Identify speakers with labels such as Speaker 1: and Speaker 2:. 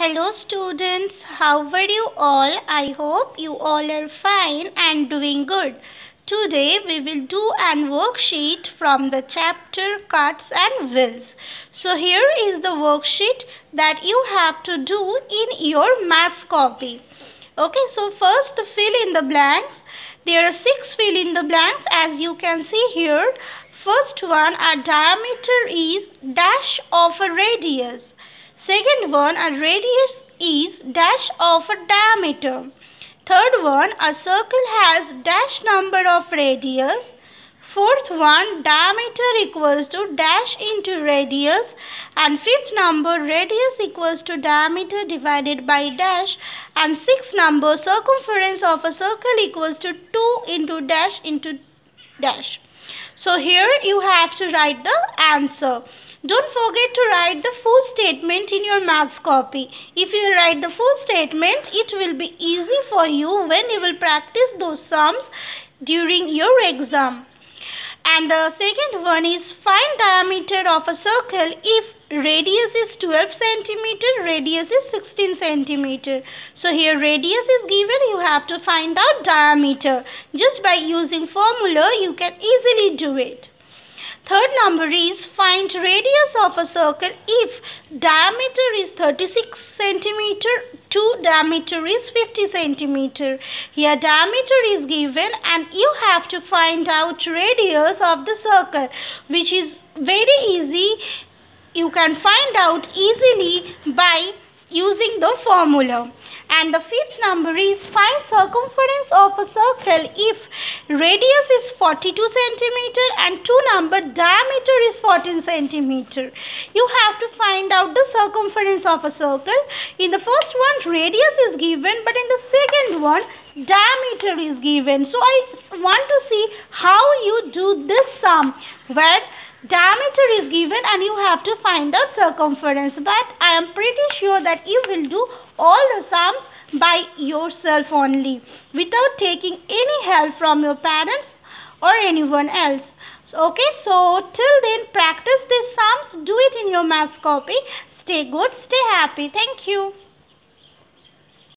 Speaker 1: Hello students, how are you all? I hope you all are fine and doing good. Today we will do an worksheet from the chapter Carts and Wheels. So here is the worksheet that you have to do in your maths copy. Okay, so first fill in the blanks. There are six fill in the blanks as you can see here. First one, a diameter is dash of a radius. Second one, a radius is dash of a diameter. Third one, a circle has dash number of radius. Fourth one, diameter equals to dash into radius. And fifth number, radius equals to diameter divided by dash. And sixth number, circumference of a circle equals to 2 into dash into dash. So here you have to write the answer. Don't forget to write the full statement in your maths copy. If you write the full statement, it will be easy for you when you will practice those sums during your exam. And the second one is find diameter of a circle if radius is 12 centimeter, radius is 16 centimeter. So here radius is given, you have to find out diameter. Just by using formula, you can easily do it. Third number is find radius of a circle if diameter is 36 centimeter to diameter is 50 centimeter. Here diameter is given and you have to find out radius of the circle which is very easy. You can find out easily by using the formula. And the fifth number is find circumference of a circle if radius is 42 centimeter and two number diameter is 14 centimeter. You have to find out the circumference of a circle. In the first one radius is given but in the second one diameter is given. So I want to see how you do this sum where diameter is given and you have to find the circumference but I am pretty sure that you will do all the sums by yourself only without taking any help from your parents or anyone else. Okay, so till then practice these sums, do it in your maths copy. Stay good, stay happy. Thank you.